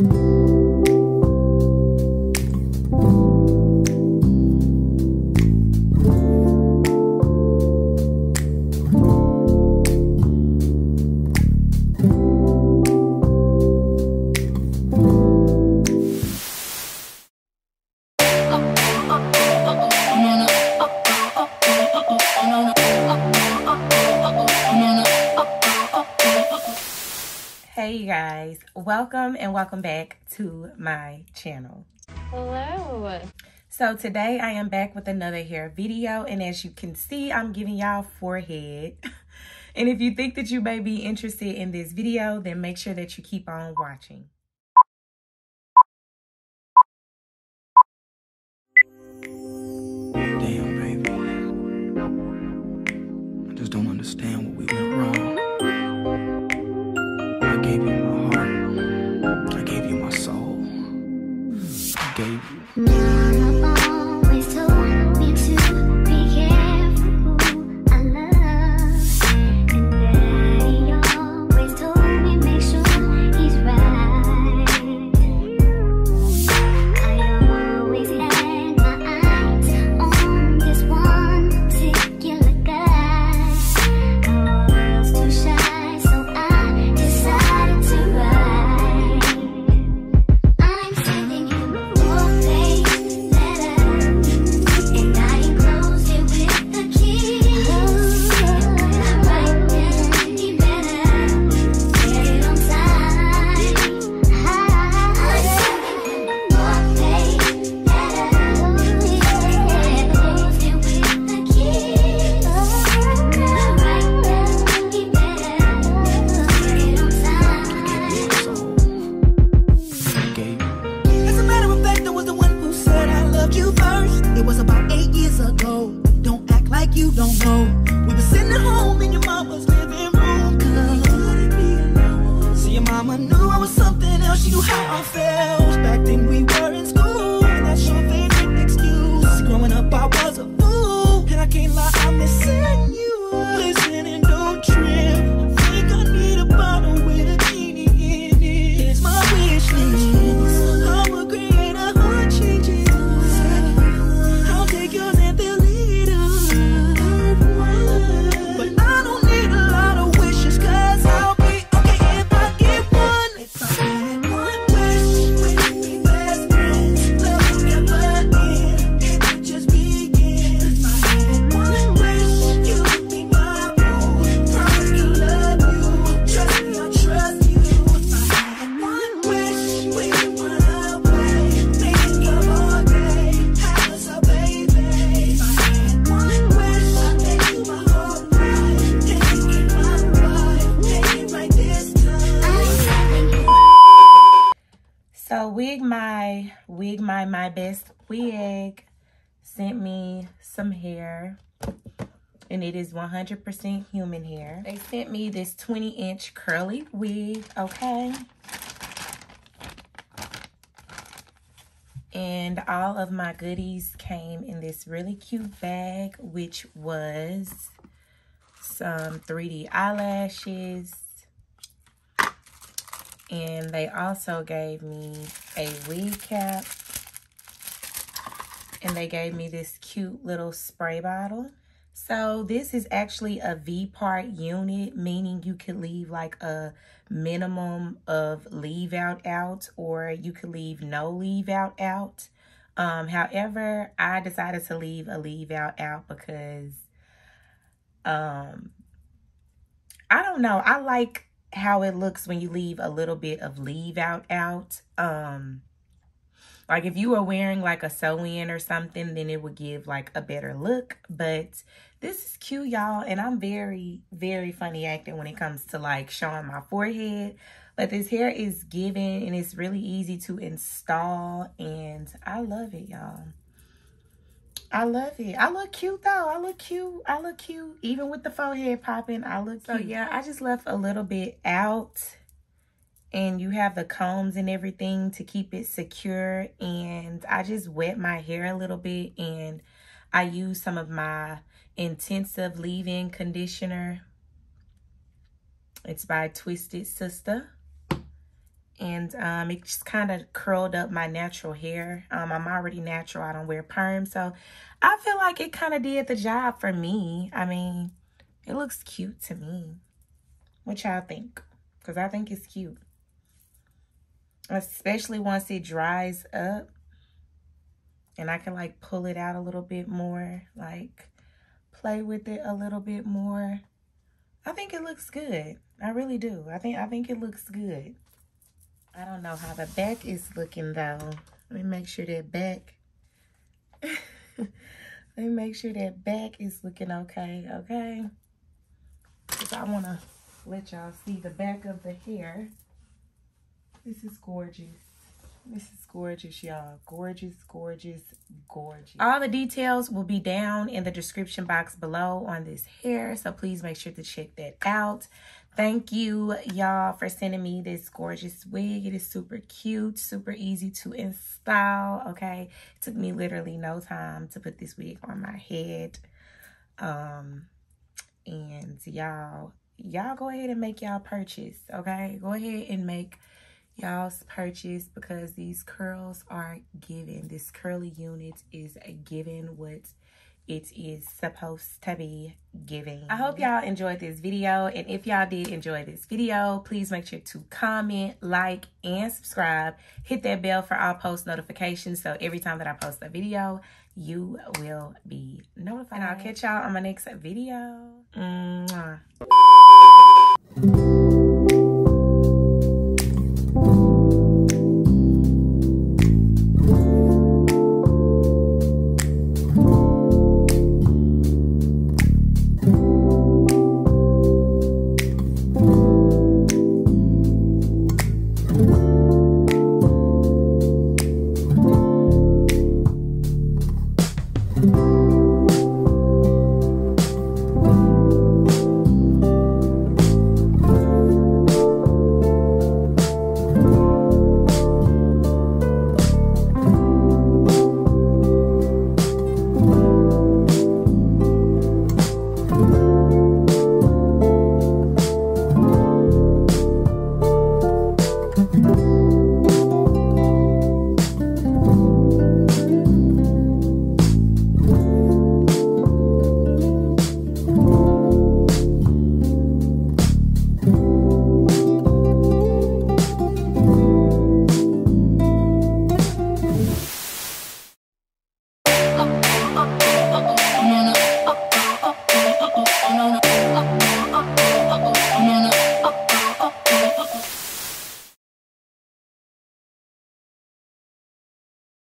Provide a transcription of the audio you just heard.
Hey welcome and welcome back to my channel. Hello. So today I am back with another hair video and as you can see, I'm giving y'all forehead. and if you think that you may be interested in this video, then make sure that you keep on watching. Damn, baby. I just don't understand what we loved you first. It was about eight years ago. Don't act like you don't know. We were sitting at home in your mama's living room. Cause. See, your mama knew I was something else. She knew how I felt. Wigmy, Wig My My Best Wig sent me some hair and it is 100% human hair. They sent me this 20 inch curly wig, okay? And all of my goodies came in this really cute bag, which was some 3D eyelashes, and they also gave me a wig cap. And they gave me this cute little spray bottle. So this is actually a v-part unit meaning you could leave like a minimum of leave out out or you could leave no leave out out. Um however i decided to leave a leave out out because um i don't know. I like how it looks when you leave a little bit of leave out out. Um, like if you were wearing like a sew-in or something, then it would give like a better look. But this is cute, y'all. And I'm very, very funny acting when it comes to like showing my forehead. But this hair is given and it's really easy to install. And I love it, y'all. I love it. I look cute though. I look cute. I look cute. Even with the forehead popping, I look cute. So yeah, I just left a little bit out. And you have the combs and everything to keep it secure. And I just wet my hair a little bit. And I use some of my intensive leave-in conditioner. It's by Twisted Sista. And um, it just kind of curled up my natural hair. Um, I'm already natural. I don't wear perm. So I feel like it kind of did the job for me. I mean, it looks cute to me. What y'all think? Because I think it's cute. Especially once it dries up. And I can like pull it out a little bit more. Like play with it a little bit more. I think it looks good. I really do. I think I think it looks good. I don't know how the back is looking though. Let me make sure that back. Let me make sure that back is looking okay, okay? Because I want to let y'all see the back of the hair. This is gorgeous. This is gorgeous, y'all. Gorgeous, gorgeous, gorgeous. All the details will be down in the description box below on this hair. So please make sure to check that out. Thank you, y'all, for sending me this gorgeous wig. It is super cute, super easy to install, okay? It took me literally no time to put this wig on my head. Um, and y'all, y'all go ahead and make y'all purchase, okay? Go ahead and make y'all's purchase because these curls are given. This curly unit is a given what it is supposed to be giving. I hope y'all enjoyed this video. And if y'all did enjoy this video, please make sure to comment, like, and subscribe. Hit that bell for all post notifications. So every time that I post a video, you will be notified. And I'll catch y'all on my next video. Mwah.